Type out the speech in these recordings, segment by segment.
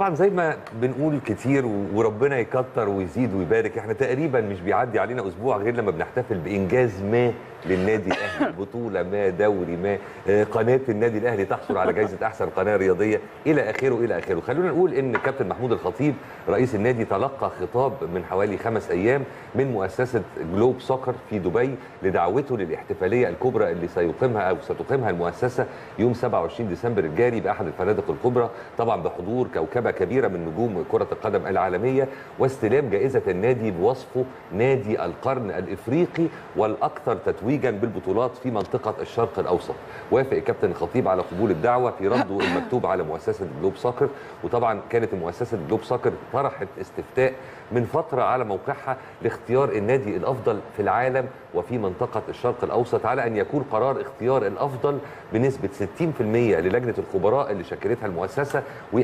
طبعا زي ما بنقول كتير وربنا يكتر ويزيد ويبارك إحنا تقريبا مش بيعدي علينا أسبوع غير لما بنحتفل بإنجاز ما للنادي الأهلي. بطولة ما دوري ما. آه، قناة النادي الأهلي تحصل على جائزة أحسن قناة رياضية إلى آخره إلى آخره. خلونا نقول إن كابتن محمود الخطيب رئيس النادي تلقى خطاب من حوالي خمس أيام من مؤسسة جلوب سوكر في دبي لدعوته للاحتفالية الكبرى اللي سيقيمها أو ستقيمها المؤسسة يوم 27 ديسمبر الجاري بأحد الفنادق الكبرى طبعا بحضور كوكبة كبيرة من نجوم كرة القدم العالمية واستلام جائزة النادي بوصفه نادي القرن الإفريقي والأكثر تتويجا بالبطولات في منطقة الشرق الأوسط. وافق الكابتن الخطيب على قبول الدعوة في رده المكتوب على مؤسسة جلوب سوكر وطبعا كانت مؤسسة جلوب سوكر طرحت استفتاء من فترة على موقعها لاختيار النادي الأفضل في العالم وفي منطقة الشرق الأوسط على أن يكون قرار اختيار الأفضل بنسبة 60% للجنة الخبراء اللي شكلتها المؤسسة و40%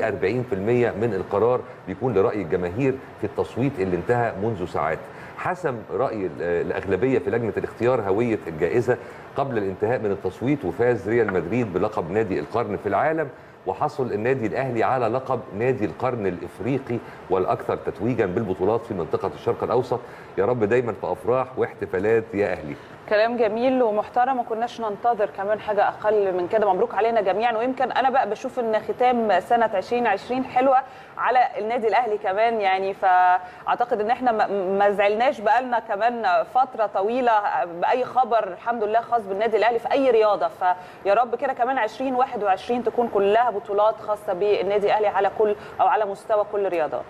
من القرار بيكون لرأي الجماهير في التصويت اللي انتهى منذ ساعات. حسم رأي ال- الأغلبية في لجنة الاختيار هوية الجائزة قبل الانتهاء من التصويت وفاز ريال مدريد بلقب نادي القرن في العالم وحصل النادي الأهلي على لقب نادي القرن الإفريقي والأكثر تتويجا بالبطولات في منطقة الشرق الأوسط. يا رب دايما في أفراح واحتفالات يا أهلي. كلام جميل ومحترم ما كناش ننتظر كمان حاجة أقل من كده. مبروك علينا جميعا. ويمكن أنا بقى بشوف إن ختام سنة 2020 حلوة على النادي الأهلي كمان يعني. فأعتقد إن إحنا ما- زعلناش بقالنا كمان فترة طويلة بأي خبر الحمد لله خاص بالنادي الأهلي في أي رياضة. فيا رب كده كمان 2021 تكون كلها بطولات خاصة بالنادي الأهلي على كل أو على مستوى كل الرياضات